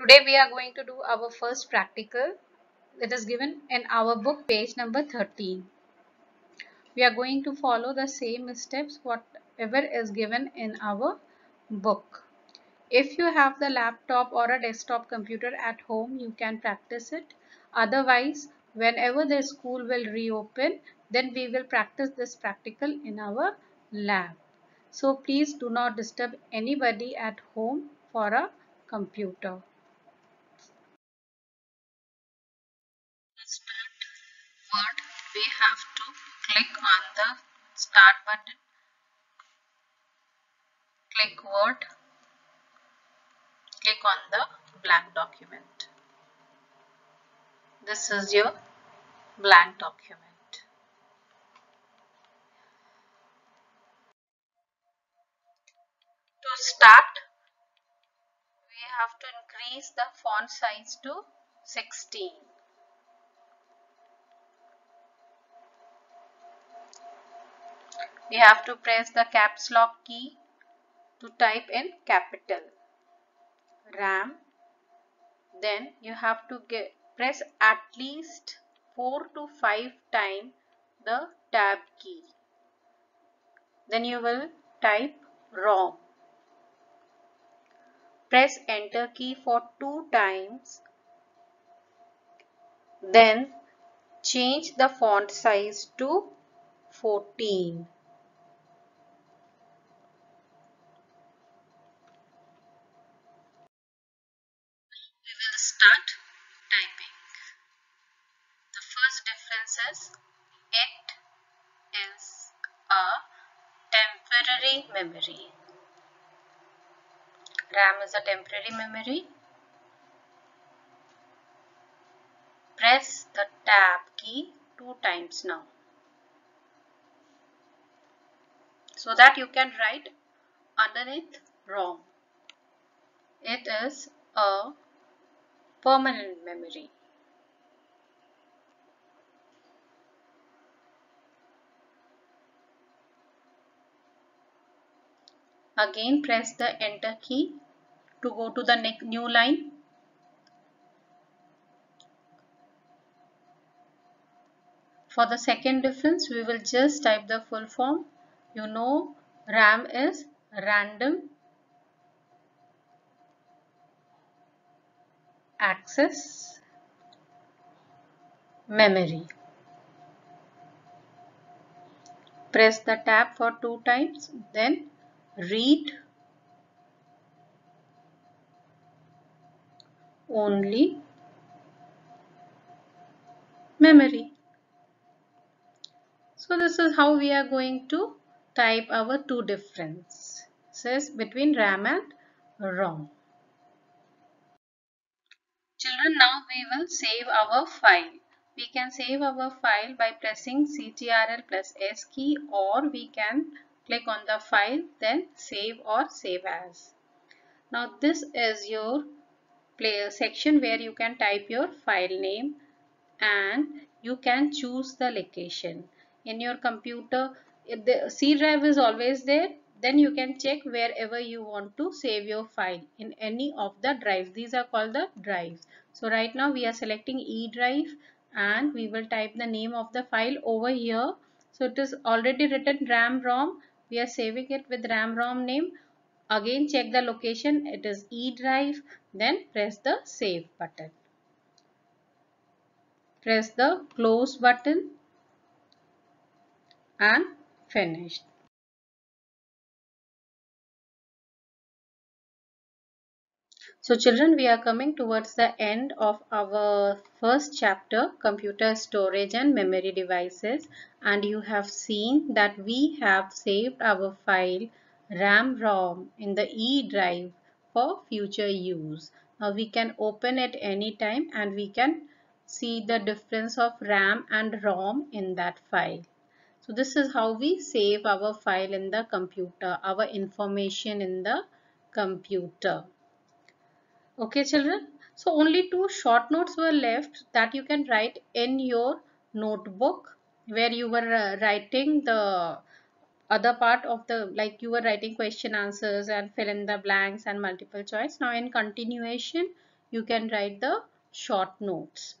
Today we are going to do our first practical that is given in our book page number 13. We are going to follow the same steps whatever is given in our book. If you have the laptop or a desktop computer at home, you can practice it. Otherwise, whenever the school will reopen, then we will practice this practical in our lab. So please do not disturb anybody at home for a computer. Start word we have to click on the start button. Click word click on the blank document. This is your blank document. To start we have to increase the font size to 16 we have to press the caps lock key to type in capital. RAM. Then you have to get press at least 4 to 5 times the tab key. Then you will type ROM. Press enter key for 2 times. Then change the font size to 14 start typing. The first is it is a temporary memory. RAM is a temporary memory. Press the tab key two times now. So that you can write underneath ROM. It is a permanent memory. Again press the enter key to go to the new line. For the second difference, we will just type the full form. You know RAM is random access memory. Press the tab for two times then read only memory. So this is how we are going to type our two differences between RAM and ROM. Children, now we will save our file. We can save our file by pressing CTRL plus S key or we can click on the file then save or save as. Now this is your player section where you can type your file name and you can choose the location. In your computer, if the C drive is always there, then you can check wherever you want to save your file in any of the drives these are called the drives so right now we are selecting e drive and we will type the name of the file over here so it is already written ram rom we are saving it with ram rom name. Again check the location. It is e drive. Then press the save button. Press the close button. And finished So children, we are coming towards the end of our first chapter, computer storage and memory devices. And you have seen that we have saved our file RAM-ROM in the E drive for future use. Now we can open it anytime and we can see the difference of RAM and ROM in that file. So this is how we save our file in the computer, our information in the computer. Okay children. So only two short notes were left that you can write in your notebook where you were uh, writing the other part of the like you were writing question answers and fill in the blanks and multiple choice. Now in continuation you can write the short notes.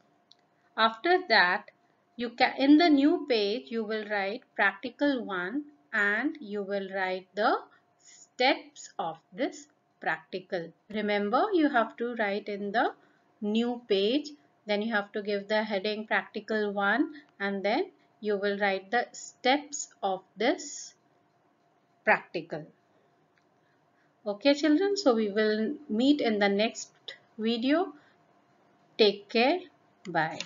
After that, you can in the new page you will write practical 1 and you will write the steps of this practical. Remember you have to write in the new page then you have to give the heading practical 1 and then you will write the steps of this practical. Okay children, so we will meet in the next video. Take care. Bye.